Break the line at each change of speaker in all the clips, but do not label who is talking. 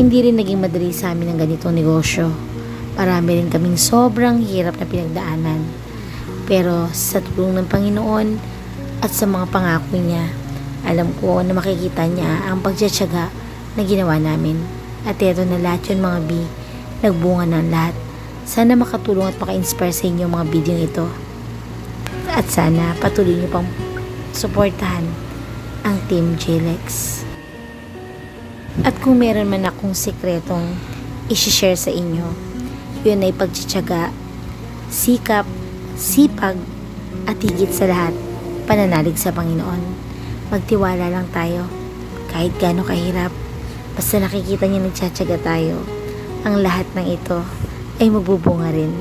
Hindi rin naging madali sa amin ang ganitong negosyo. Marami rin kaming sobrang hirap na pinagdaanan. Pero sa tulong ng Panginoon at sa mga pangako niya, alam ko na makikita niya ang pagtsatsaga na ginawa namin. At eto na lahat yun mga B, nagbunga ng lahat. Sana makatulong at maka-inspire sa inyo mga video ito. At sana patuloy niyo pang suportahan ang Team JLEX. At kung meron man akong sekretong isi-share sa inyo, yun ay pagtsatsaga, sikap, sipag, at higit sa lahat, pananalig sa Panginoon. Magtiwala lang tayo, kahit gaano kahirap, basta nakikita niya nagtsatsaga tayo, ang lahat ng ito ay magbubunga rin.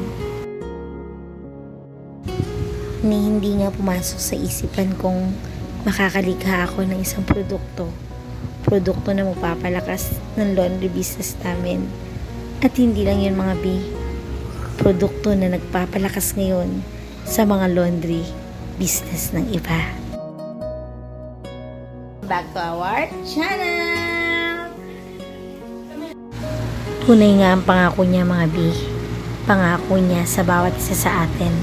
Ni hindi nga pumasok sa isipan kong makakalikha ako ng isang produkto. Produkto na magpapalakas ng laundry business namin. At hindi lang yun mga B. Produkto na nagpapalakas ngayon sa mga laundry business ng iba. Back to our channel! Tunay nga ang pangako niya mga B. Pangako niya sa bawat isa sa atin.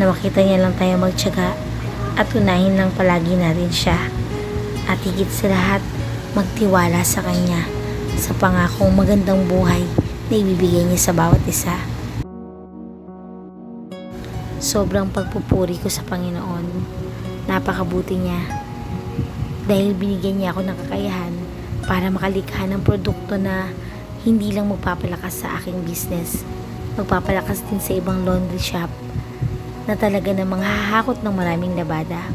Na makita niya lang tayo magtyaga at unahin lang palagi natin siya. At higit sa lahat, magtiwala sa Kanya sa pangakong magandang buhay na ibibigay niya sa bawat isa. Sobrang pagpupuri ko sa Panginoon. Napakabuti niya. Dahil binigyan niya ako ng kakayahan para makalikha ng produkto na hindi lang magpapalakas sa aking business, magpapalakas din sa ibang laundry shop na talaga namang hahakot ng maraming labada.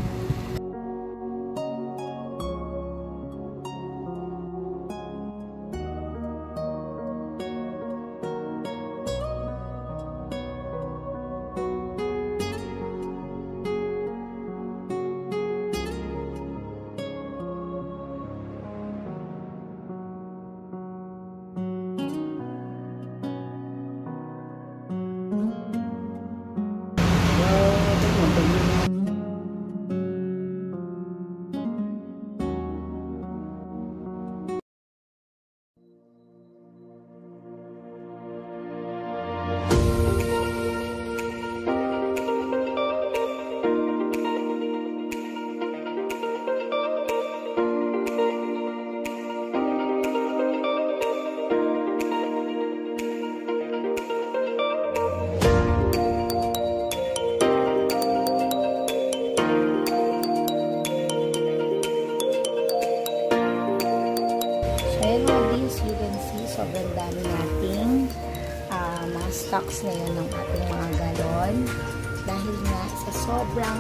Stocks ngayon ng ating mga galon. Dahil nga sa sobrang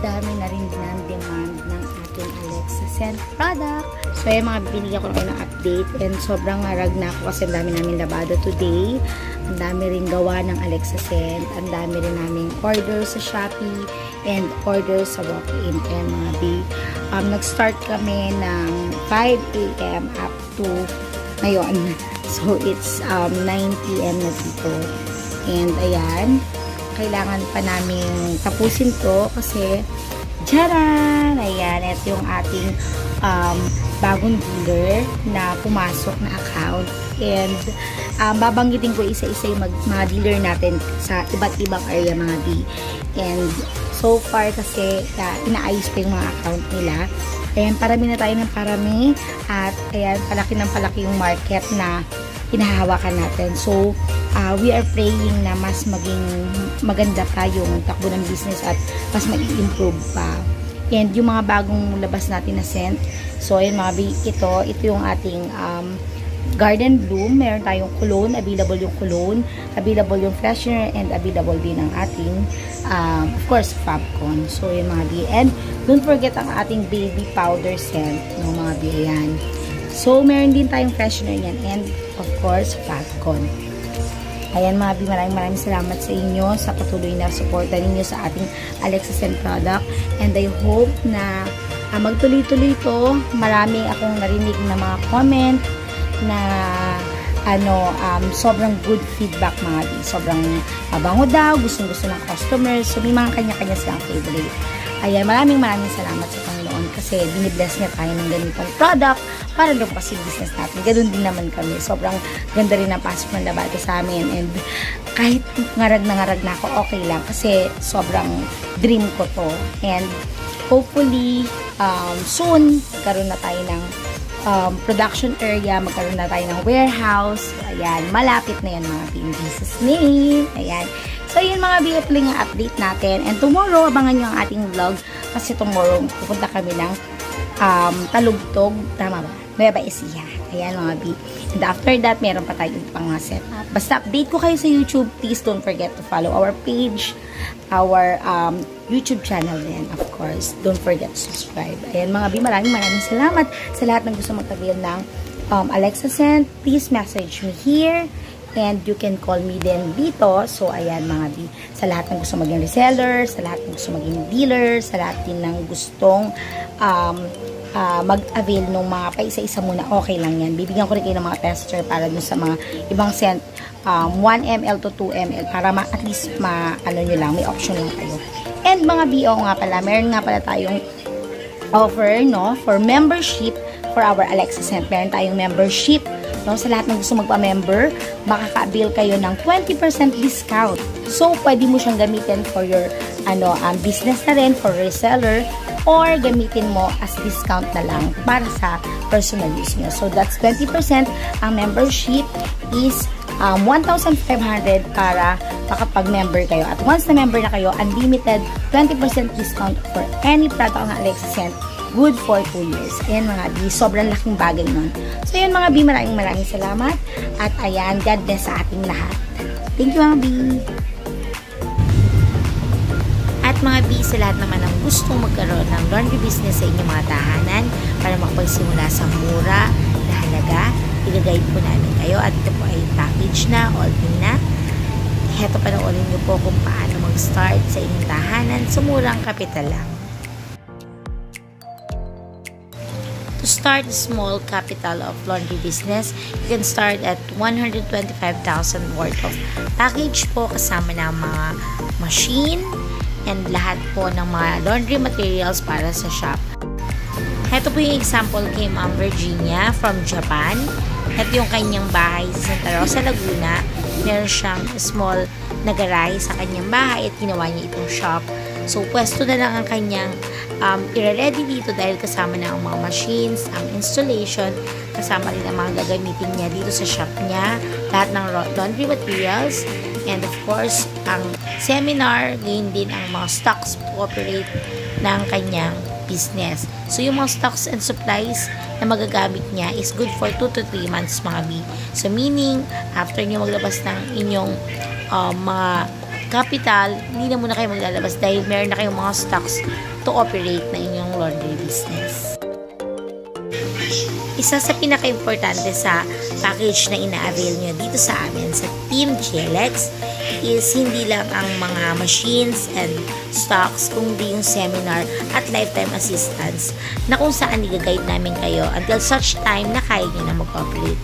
dami na rin ang demand ng ating Alexa Scent product. So, ayun mga binigyan ko na kayo ng update and sobrang harag na ako kasi dami namin labado today. Ang dami rin gawa ng Alexa Scent. Ang dami rin namin order sa Shopee and order sa walk-in. Ayan mga B. Um, nag-start kami ng 5 a.m. up to ngayon. So, it's um, 9 p.m. na dito. And, ayan, kailangan pa namin tapusin to kasi, jaran! Ayan, ito yung ating um, bagong dealer na pumasok na account. And, um, babanggitin ko isa-isa yung mag, mga dealer natin sa iba't ibang area mga B. And, so far kasi, uh, inaayos pa yung mga account nila. Ayan, parami na tayo ng parami. At, ayan, palaki ng palaki yung market na hinahawakan natin. So, uh, we are praying na mas maging maganda pa yung takbo ng business at mas mag-improve pa. And yung mga bagong labas natin na scent. So, ayan mga ito, ito yung ating um, Garden Bloom. Meron tayong cologne, available yung cologne, available yung freshener, and available din ang ating, um, of course, Fabcon. So, yun mga bi. And, don't forget ang ating baby powder scent, no, mga bi, ayan. So, meron din tayong freshener yan, and, of course, Fabcon. Ayan mga bi, maraming maraming salamat sa inyo sa patuloy na suporta ninyo sa ating Alexa Scent product. And I hope na uh, magtuloy-tuloy ito. Marami akong narinig na mga comment na ano, um, sobrang good feedback mga bi. Sobrang mabango daw, gustong-gusto ng customers. So, may mga kanya-kanya silang favorite. Ayan, maraming maraming salamat sa Panginoon kasi binibless niya tayo ng ganitong product para lumpasin business natin. Ganun din naman kami. Sobrang ganda rin ang pasok ng labate sa amin and kahit ngarag na ngarag na ako, okay lang kasi sobrang dream ko to. And hopefully, um, soon, karoon na tayo ng um, production area, magkaroon na tayo ng warehouse. Ayan, malapit na yan mga in Jesus name. Ayan. So, yun mga BFling nga update natin. And tomorrow, abangan nyo ang ating vlog kasi tomorrow, pupunta kami ng um, Talugtog. Tama ba? Nueva Ecija. Ayan mga B. And after that, meron pa tayong pang setup. Basta update ko kayo sa YouTube. Please don't forget to follow our page, our um, YouTube channel din, of course. Don't forget to subscribe. Ayan mga B, maraming maraming salamat sa lahat ng gusto mag-avail ng um, Alexa Send. Please message me here and you can call me din dito. So, ayan mga B. Sa lahat ng gusto maging reseller, sa lahat ng gusto maging dealer, sa lahat din ng gustong um, uh, mag-avail ng mga paisa-isa muna, okay lang yan. Bibigyan ko rin kayo ng mga tester para dun sa mga ibang scent, um, 1 ml to 2 ml para ma at least ma, ano nyo lang, may option lang kayo. And mga BO nga pala, meron nga pala tayong offer, no, for membership for our Alexa Scent. Meron tayong membership No? Sa lahat ng gusto magpa-member, makaka-avail kayo ng 20% discount. So, pwede mo siyang gamitin for your ano, um, business na rin, for reseller, or gamitin mo as discount na lang para sa personal use nyo. So, that's 20%. Ang membership is um, 1,500 para makapag-member kayo. At once na member na kayo, unlimited 20% discount for any product ng Alexa good for 2 years. Ayan mga B, sobrang laking bagay nun. So ayan mga B, maraming maraming salamat. At ayan, God bless sa ating lahat. Thank you mga B. Mga B, sa lahat naman ng gustong magkaroon ng laundry business sa inyong mga tahanan para makapagsimula sa mura na halaga, i-guide po namin kayo at ito po ay package na, all in na. Heto panoorin niyo po kung paano mag-start sa inyong tahanan sa murang kapital lang. To start a small capital of laundry business, you can start at 125,000 worth of package po kasama ng mga machine and lahat po ng mga laundry materials para sa shop. Ito po yung example kay Ma'am Virginia from Japan. Ito yung kanyang bahay sa Santa Rosa, Laguna. Meron siyang small na garahe sa kanyang bahay at ginawa niya itong shop. So, pwesto na lang ang kanyang um, i-ready dito dahil kasama na ang mga machines, ang installation, kasama rin ang mga gagamitin niya dito sa shop niya, lahat ng laundry materials, and of course, ang seminar, gain din ang mga stocks to operate ng kanyang business. So, yung mga stocks and supplies na magagamit niya is good for 2 to 3 months mga B. So, meaning, after niyo maglabas ng inyong uh, mga capital, hindi na muna kayo maglalabas dahil meron na kayong mga stocks to operate na inyong laundry business. Isa sa pinaka-importante sa package na ina-avail nyo dito sa amin sa Team GLX is hindi lang ang mga machines and stocks, kundi yung seminar at lifetime assistance na kung saan i-guide namin kayo until such time na kaya nyo na mag-operate.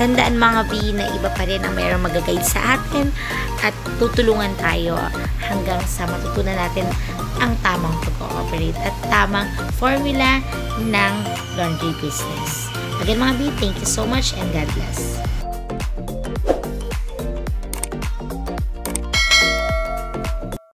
Tandaan mga B na iba pa rin ang mayroong mag-guide sa atin at tutulungan tayo hanggang sa matutunan natin ang tamang pag-ooperate at tamang formula ng laundry business. Again mga B, thank you so much and God bless.